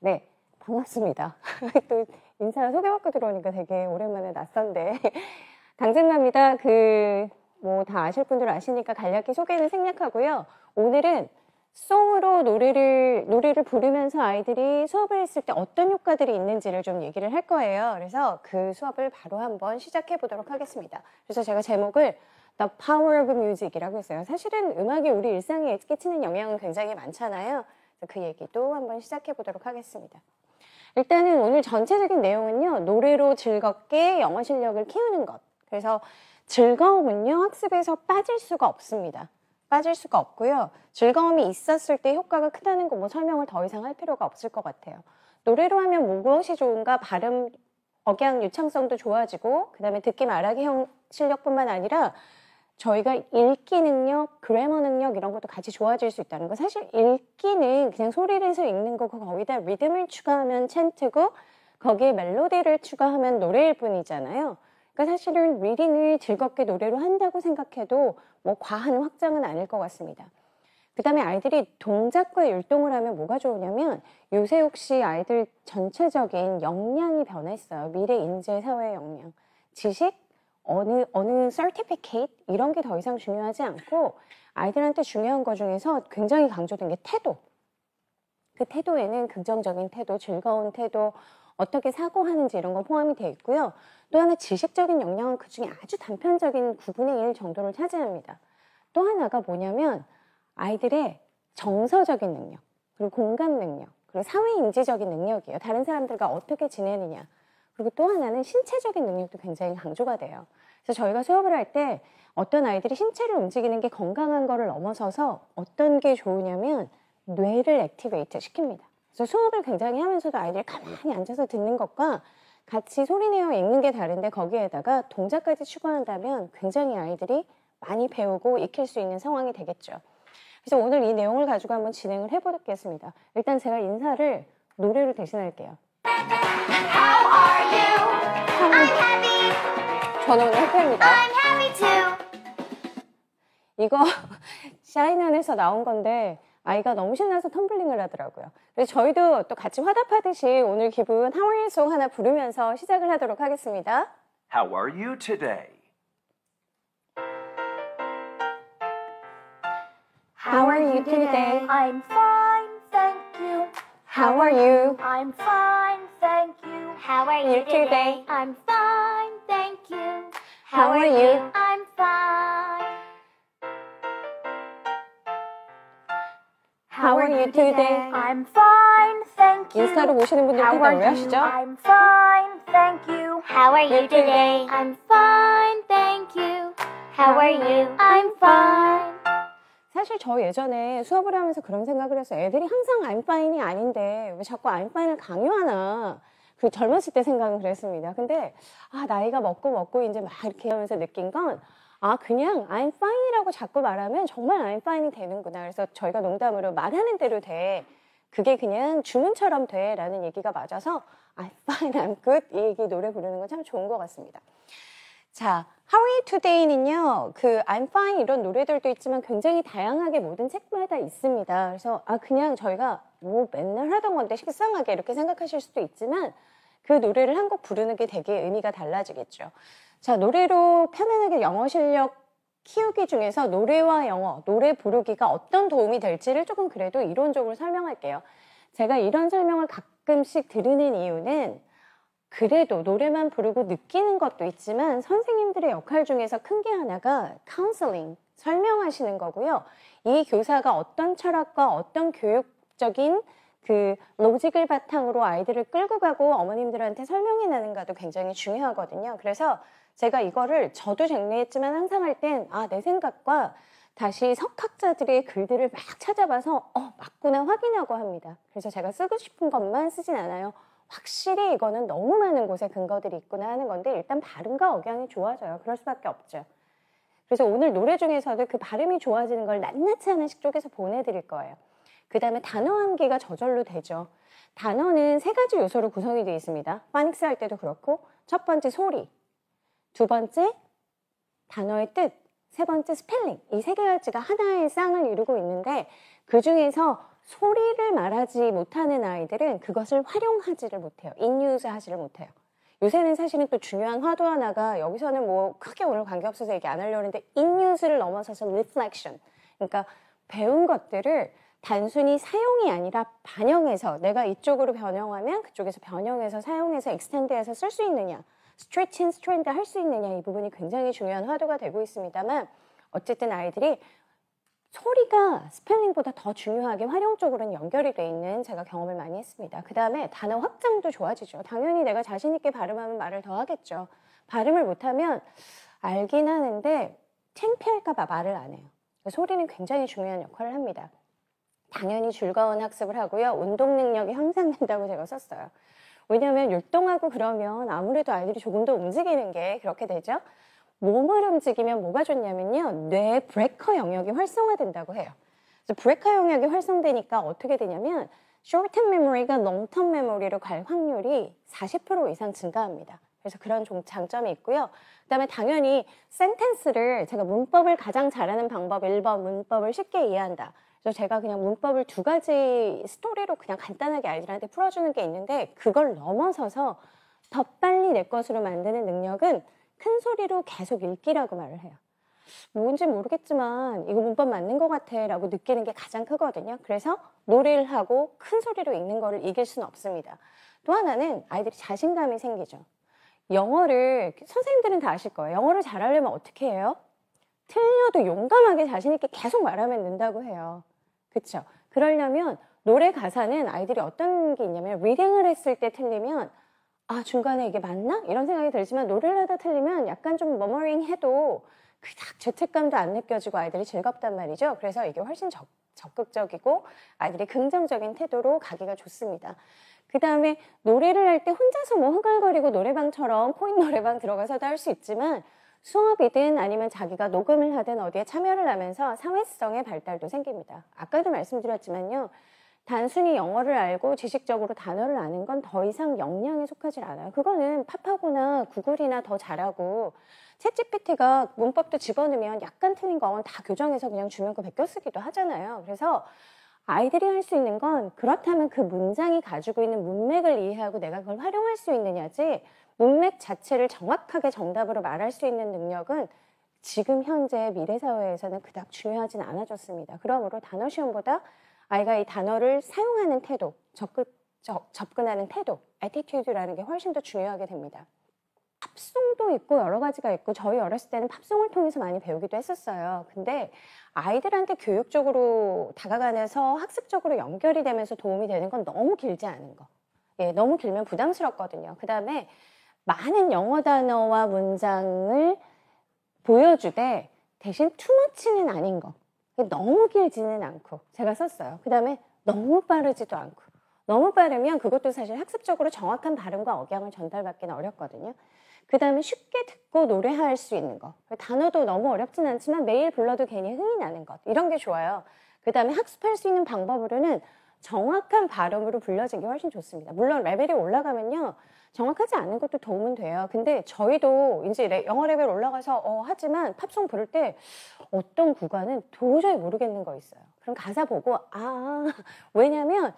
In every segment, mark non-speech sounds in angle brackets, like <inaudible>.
네, 반갑습니다. <laughs> 또 인사 소개받고 들어오니까 되게 오랜만에 낯선데. <laughs> 강진마입니다. 그, 뭐 다 아실 분들 아시니까 간략히 소개는 생략하고요. 오늘은 송으로 노래를, 노래를 부르면서 아이들이 수업을 했을 때 어떤 효과들이 있는지를 좀 얘기를 할 거예요. 그래서 그 수업을 바로 한번 시작해 보도록 하겠습니다. 그래서 제가 제목을 The Power of Music이라고 했어요. 사실은 음악이 우리 일상에 끼치는 영향은 굉장히 많잖아요. 그 얘기도 한번 시작해 보도록 하겠습니다. 일단은 오늘 전체적인 내용은요, 노래로 즐겁게 영어 실력을 키우는 것. 그래서 즐거움은요, 학습에서 빠질 수가 없습니다. 빠질 수가 없고요. 즐거움이 있었을 때 효과가 크다는 거 뭐 설명을 더 이상 할 필요가 없을 것 같아요. 노래로 하면 뭐 무엇이 좋은가? 발음, 억양, 유창성도 좋아지고, 그 다음에 듣기 말하기 실력뿐만 아니라 저희가 읽기 능력, 그래머 능력 이런 것도 같이 좋아질 수 있다는 거. 사실 읽기는 그냥 소리를 해서 읽는 거고 거기다 리듬을 추가하면 챈트고 거기에 멜로디를 추가하면 노래일 뿐이잖아요. 그러니까 사실은 리딩을 즐겁게 노래로 한다고 생각해도 뭐 과한 확장은 아닐 것 같습니다. 그 다음에 아이들이 동작과 율동을 하면 뭐가 좋으냐면 요새 혹시 아이들 전체적인 역량이 변했어요. 미래 인재 사회 역량. 지식, 어느 어느 certificate 이런 게 더 이상 중요하지 않고 아이들한테 중요한 것 중에서 굉장히 강조된 게 태도. 그 태도에는 긍정적인 태도, 즐거운 태도, 어떻게 사고하는지 이런 거 포함이 되어 있고요. 또 하나 지식적인 역량은 그 중에 아주 단편적인 9분의 1 정도를 차지합니다. 또 하나가 뭐냐면 아이들의 정서적인 능력, 그리고 공감 능력, 그리고 사회 인지적인 능력이에요. 다른 사람들과 어떻게 지내느냐. 그리고 또 하나는 신체적인 능력도 굉장히 강조가 돼요. 그래서 저희가 수업을 할 때 어떤 아이들이 신체를 움직이는 게 건강한 거를 넘어서서 어떤 게 좋으냐면 뇌를 액티베이트 시킵니다. 그래서 수업을 굉장히 하면서도 아이들이 가만히 앉아서 듣는 것과 같이 소리내어 읽는 게 다른데 거기에다가 동작까지 추가한다면 굉장히 아이들이 많이 배우고 익힐 수 있는 상황이 되겠죠. 그래서 오늘 이 내용을 가지고 한번 진행을 해보겠습니다. 일단 제가 인사를 노래로 대신할게요. 저는 오늘 해피입니다. I'm happy too. 이거 <laughs> 샤이난에서 나온 건데 아이가 너무 신나서 텀블링을 하더라고요. 그래서 저희도 또 같이 화답하듯이 오늘 기분 하와이송 하나 부르면서 시작을 하도록 하겠습니다. How are you today? How are you today? I'm fine, thank you. How are you? I'm fine. How are you today? I'm fine, thank you. How are you? I'm fine. How are you today? I'm fine, thank you. 인스타로 보시는 분들 How 다 are 왜 you? 하시죠? I'm fine, thank you. How are you today? I'm fine, thank you. How are you? I'm fine. 사실 저 예전에 수업을 하면서 그런 생각을 했어요. 애들이 항상 I'm fine이 아닌데 왜 자꾸 I'm fine을 강요하나. 그 젊었을 때 생각은 그랬습니다. 근데 아 나이가 먹고 먹고 이제 막 이렇게 하면서 느낀 건 아 그냥 I'm fine이라고 자꾸 말하면 정말 I'm fine이 되는구나. 그래서 저희가 농담으로 말하는 대로 돼. 그게 그냥 주문처럼 돼 라는 얘기가 맞아서 I'm fine, I'm good 이 얘기 노래 부르는 건 참 좋은 것 같습니다. 자, How are today는요, 그 I'm fine 이런 노래들도 있지만 굉장히 다양하게 모든 책마다 있습니다. 그래서 아 그냥 저희가 뭐 맨날 하던 건데 식상하게 이렇게 생각하실 수도 있지만 그 노래를 한 곡 부르는 게 되게 의미가 달라지겠죠. 자, 노래로 편안하게 영어 실력 키우기 중에서 노래와 영어, 노래 부르기가 어떤 도움이 될지를 조금 그래도 이론적으로 설명할게요. 제가 이런 설명을 가끔씩 들으는 이유는 그래도 노래만 부르고 느끼는 것도 있지만 선생님들의 역할 중에서 큰 게 하나가 카운슬링, 설명하시는 거고요. 이 교사가 어떤 철학과 어떤 교육적인 그 로직을 바탕으로 아이들을 끌고 가고 어머님들한테 설명해 나는가도 굉장히 중요하거든요. 그래서 제가 이거를 저도 정리했지만 항상 할 땐 아, 내 생각과 다시 석학자들의 글들을 막 찾아봐서 어, 맞구나 확인하고 합니다. 그래서 제가 쓰고 싶은 것만 쓰진 않아요. 확실히 이거는 너무 많은 곳에 근거들이 있구나 하는 건데 일단 발음과 억양이 좋아져요. 그럴 수밖에 없죠. 그래서 오늘 노래 중에서도 그 발음이 좋아지는 걸 낱낱이 하나씩 쪼개서 보내드릴 거예요. 그 다음에 단어 암기가 저절로 되죠. 단어는 세 가지 요소로 구성이 되어 있습니다. 파닉스 할 때도 그렇고 첫 번째 소리, 두 번째 단어의 뜻, 세 번째 스펠링 이 세 가지가 하나의 쌍을 이루고 있는데 그 중에서 소리를 말하지 못하는 아이들은 그것을 활용하지를 못해요. in use 하지를 못해요. 요새는 사실은 또 중요한 화두 하나가 여기서는 뭐 크게 오늘 관계없어서 얘기 안 하려고 했는데 in use를 넘어서서 reflection. 그러니까 배운 것들을 단순히 사용이 아니라 반영해서 내가 이쪽으로 변형하면 그쪽에서 변형해서 사용해서 extend해서 쓸 수 있느냐 stretching extend 할 수 있느냐 이 부분이 굉장히 중요한 화두가 되고 있습니다만 어쨌든 아이들이 소리가 스펠링보다 더 중요하게 활용 쪽으로는 연결이 돼 있는 제가 경험을 많이 했습니다. 그 다음에 단어 확장도 좋아지죠. 당연히 내가 자신 있게 발음하면 말을 더 하겠죠. 발음을 못하면 알긴 하는데 창피할까봐 말을 안 해요. 소리는 굉장히 중요한 역할을 합니다. 당연히 즐거운 학습을 하고요. 운동 능력이 향상된다고 제가 썼어요. 왜냐하면 율동하고 그러면 아무래도 아이들이 조금 더 움직이는 게 그렇게 되죠. 몸을 움직이면 뭐가 좋냐면요. 뇌 브레이커 영역이 활성화된다고 해요. 그래서 브레이커 영역이 활성되니까 어떻게 되냐면 short-term memory가 long-term memory로 갈 확률이 40% 이상 증가합니다. 그래서 그런 종- 장점이 있고요. 그다음에 당연히 센텐스를 제가 문법을 가장 잘하는 방법 1번 문법을 쉽게 이해한다. 그래서 제가 그냥 문법을 두 가지 스토리로 그냥 간단하게 아이들한테 풀어주는 게 있는데 그걸 넘어서서 더 빨리 내 것으로 만드는 능력은 큰 소리로 계속 읽기라고 말을 해요. 뭔지 모르겠지만 이거 문법 맞는 것 같아 라고 느끼는 게 가장 크거든요. 그래서 노래를 하고 큰 소리로 읽는 거를 이길 수는 없습니다. 또 하나는 아이들이 자신감이 생기죠. 영어를 선생님들은 다 아실 거예요. 영어를 잘하려면 어떻게 해요? 틀려도 용감하게 자신 있게 계속 말하면 는다고 해요. 그렇죠? 그러려면 노래 가사는 아이들이 어떤 게 있냐면 리딩을 했을 때 틀리면 아 중간에 이게 맞나? 이런 생각이 들지만 노래를 하다 틀리면 약간 좀 머머링 해도 그닥 죄책감도 안 느껴지고 아이들이 즐겁단 말이죠. 그래서 이게 훨씬 적, 적극적이고 아이들이 긍정적인 태도로 가기가 좋습니다. 그 다음에 노래를 할 때 혼자서 뭐 흥얼거리고 노래방처럼 코인 노래방 들어가서도 할 수 있지만 수업이든 아니면 자기가 녹음을 하든 어디에 참여를 하면서 사회성의 발달도 생깁니다. 아까도 말씀드렸지만요. 단순히 영어를 알고 지식적으로 단어를 아는 건 더 이상 역량에 속하지 않아요. 그거는 팝하고나 구글이나 더 잘하고 챗GPT가 문법도 집어넣으면 약간 틀린 건 다 교정해서 그냥 주면 거 베껴 쓰기도 하잖아요. 그래서 아이들이 할 수 있는 건 그렇다면 그 문장이 가지고 있는 문맥을 이해하고 내가 그걸 활용할 수 있느냐지 문맥 자체를 정확하게 정답으로 말할 수 있는 능력은 지금 현재 미래 사회에서는 그닥 중요하진 않아졌습니다. 그러므로 단어 시험보다 아이가 이 단어를 사용하는 태도, 적극, 적, 접근하는 태도, attitude라는 게 훨씬 더 중요하게 됩니다. 팝송도 있고 여러 가지가 있고 저희 어렸을 때는 팝송을 통해서 많이 배우기도 했었어요. 근데 아이들한테 교육적으로 다가가면서 학습적으로 연결이 되면서 도움이 되는 건 너무 길지 않은 거. 예, 너무 길면 부담스럽거든요. 그 다음에 많은 영어 단어와 문장을 보여주되 대신 투머치는 아닌 거. 너무 길지는 않고 제가 썼어요. 그 다음에 너무 빠르지도 않고 너무 빠르면 그것도 사실 학습적으로 정확한 발음과 억양을 전달받기는 어렵거든요. 그 다음에 쉽게 듣고 노래할 수 있는 거. 단어도 너무 어렵진 않지만 매일 불러도 괜히 흥이 나는 것. 이런 게 좋아요. 그 다음에 학습할 수 있는 방법으로는 정확한 발음으로 불려진 게 훨씬 좋습니다. 물론 레벨이 올라가면요. 정확하지 않은 것도 도움은 돼요. 근데 저희도 이제 레- 영어 레벨 올라가서 어, 하지만 팝송 부를 때 어떤 구간은 도저히 모르겠는 거 있어요. 그럼 가사 보고 아 왜냐면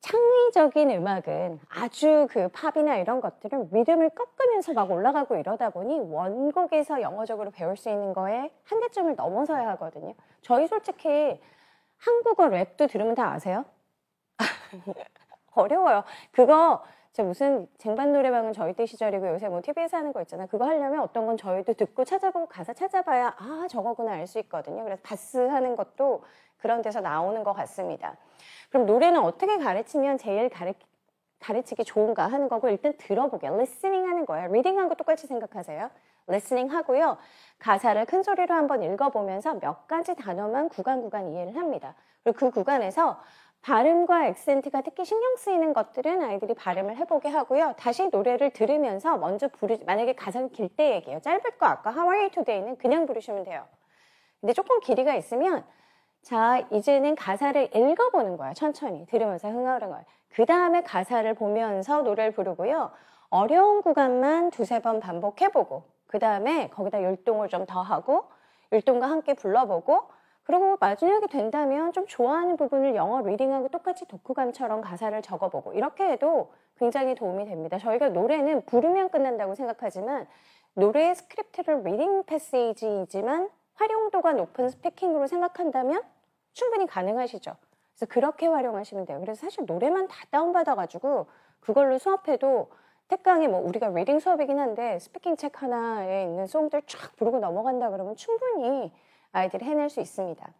창의적인 음악은 아주 그 팝이나 이런 것들은 리듬을 꺾으면서 막 올라가고 이러다 보니 원곡에서 영어적으로 배울 수 있는 거에 한계점을 넘어서야 하거든요. 저희 솔직히 한국어 랩도 들으면 다 아세요? <laughs> 어려워요. 그거 저 무슨 쟁반 노래방은 저희 때 시절이고 요새 뭐 TV에서 하는 거 있잖아. 그거 하려면 어떤 건 저희도 듣고 찾아보고 가사 찾아봐야 아 저거구나 알 수 있거든요. 그래서 바스 하는 것도 그런 데서 나오는 것 같습니다. 그럼 노래는 어떻게 가르치면 제일 가르, 가르치기 좋은가 하는 거고 일단 들어보게 listening 하는 거예요. reading한 거 똑같이 생각하세요. Listening 하고요. 가사를 큰 소리로 한번 읽어보면서 몇 가지 단어만 구간 구간 이해를 합니다. 그리고 그 구간에서 발음과 액센트가 특히 신경 쓰이는 것들은 아이들이 발음을 해보게 하고요. 다시 노래를 들으면서 먼저 부르, 만약에 가사가 길때 얘기해요. 짧을 거 아까 you today는 그냥 부르시면 돼요. 근데 조금 길이가 있으면 자, 이제는 가사를 읽어보는 거야. 천천히. 들으면서 흥얼흥얼 그 다음에 가사를 보면서 노래를 부르고요. 어려운 구간만 두세 번 반복해보고, 그 다음에 거기다 율동을 좀 더 하고, 율동과 함께 불러보고, 그리고 마지막에 된다면 좀 좋아하는 부분을 영어 reading하고 똑같이 독후감처럼 가사를 적어보고 이렇게 해도 굉장히 도움이 됩니다. 저희가 노래는 부르면 끝난다고 생각하지만 노래의 스크립트를 reading passage이지만 활용도가 높은 speaking으로 생각한다면 충분히 가능하시죠. 그래서 그렇게 활용하시면 돼요. 그래서 사실 노래만 다 다운받아가지고 그걸로 수업해도 특강에 뭐 우리가 reading 수업이긴 한데 speaking 책 하나에 있는 song들 쫙 부르고 넘어간다 그러면 충분히 아이들이 해낼 수 있습니다.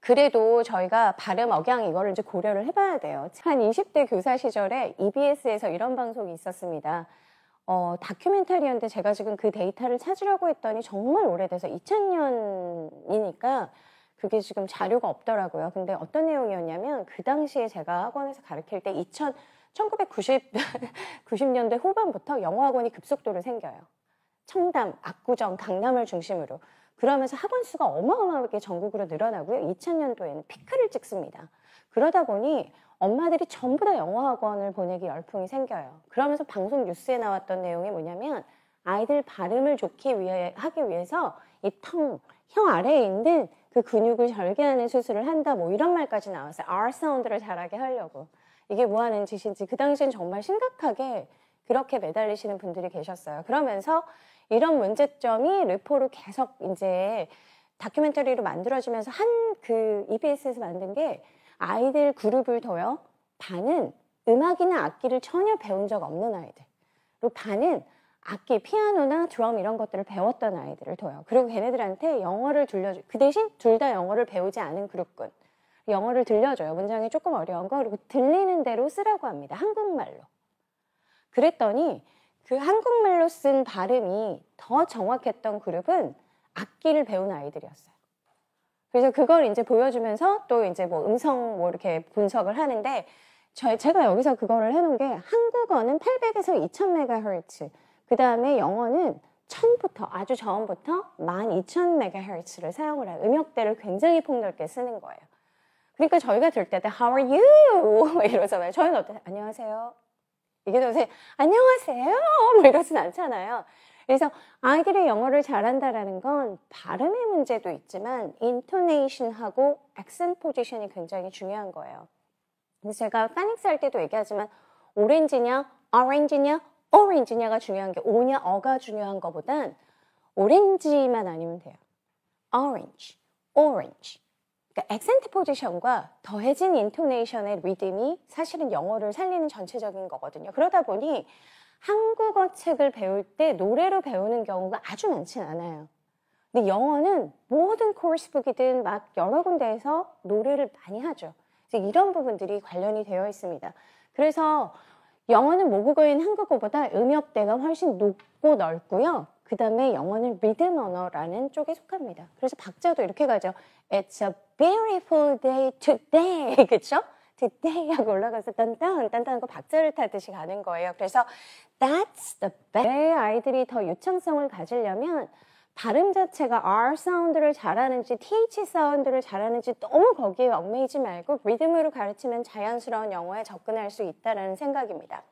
그래도 저희가 발음 억양 이거를 이제 고려를 해봐야 돼요. 한 20대 교사 시절에 EBS에서 이런 방송이 있었습니다. 어, 다큐멘터리였는데 제가 지금 그 데이터를 찾으려고 했더니 정말 오래돼서 2000년이니까 그게 지금 자료가 없더라고요. 근데 어떤 내용이었냐면 그 당시에 제가 학원에서 가르칠 때 2000, 1990, 90년대 <laughs> 후반부터 영어 학원이 급속도로 생겨요. 청담, 압구정, 강남을 중심으로. 그러면서 학원 수가 어마어마하게 전국으로 늘어나고요. 2000년도에는 피크를 찍습니다. 그러다 보니 엄마들이 전부 다 영어 학원을 보내기 열풍이 생겨요. 그러면서 방송 뉴스에 나왔던 내용이 뭐냐면 아이들 발음을 좋게 위해, 하기 위해서 이 텅, 혀 아래에 있는 그 근육을 절개하는 수술을 한다 뭐 이런 말까지 나왔어요. R 사운드를 잘하게 하려고. 이게 뭐 하는 짓인지 그 당시엔 정말 심각하게 그렇게 매달리시는 분들이 계셨어요. 그러면서 이런 문제점이 르포로 계속 이제 다큐멘터리로 만들어지면서 한 그 EBS에서 만든 게 아이들 그룹을 둬요. 반은 음악이나 악기를 전혀 배운 적 없는 아이들. 그리고 반은 악기, 피아노나 드럼 이런 것들을 배웠던 아이들을 둬요. 그리고 걔네들한테 영어를 들려줘. 그 대신 둘 다 영어를 배우지 않은 그룹군. 영어를 들려줘요. 문장이 조금 어려운 거. 그리고 들리는 대로 쓰라고 합니다. 한국말로. 그랬더니 그 한국말로 쓴 발음이 더 정확했던 그룹은 악기를 배운 아이들이었어요. 그래서 그걸 이제 보여주면서 또 이제 뭐 음성 뭐 이렇게 분석을 하는데 저, 제가 여기서 그거를 해놓은 게 한국어는 800에서 2000MHz, 그 다음에 영어는 1000부터 아주 저음부터 12000MHz를 사용을 해요. 음역대를 굉장히 폭넓게 쓰는 거예요. 그러니까 저희가 들 때 How are you? <laughs> 뭐 이러잖아요. 저희는 어때? 안녕하세요. 이게 요새 안녕하세요. <laughs> 뭐 이러진 않잖아요. 그래서 아이들이 영어를 잘한다라는 건 발음의 문제도 있지만 인토네이션하고 액센 포지션이 굉장히 중요한 거예요. 그래서 제가 파닉스 할 때도 얘기하지만 오렌지냐, 오렌지냐, 오렌지냐가 중요한 게 오냐, 어가 중요한 것보단 오렌지만 아니면 돼요. orange, orange. 그러니까 accent position과 더해진 intonation의 리듬이 사실은 영어를 살리는 전체적인 거거든요. 그러다 보니 한국어 책을 배울 때 노래로 배우는 경우가 아주 많진 않아요. 근데 영어는 모든 coursebook이든 막 여러 군데에서 노래를 많이 하죠. 이런 부분들이 관련이 되어 있습니다. 그래서 영어는 모국어인 한국어보다 음역대가 훨씬 높고 넓고요. 그 다음에 영어는 리듬 언어라는 쪽에 속합니다. 그래서 박자도 이렇게 가죠. It's a beautiful day today. <laughs> 그쵸? today 하고 올라가서 딴딴 딴딴 거 박자를 타듯이 가는 거예요. 그래서 that's the best. 왜 아이들이 더 유창성을 가지려면 발음 자체가 R 사운드를 잘하는지 TH 사운드를 잘하는지 너무 거기에 얽매이지 말고 리듬으로 가르치면 자연스러운 영어에 접근할 수 있다는 생각입니다.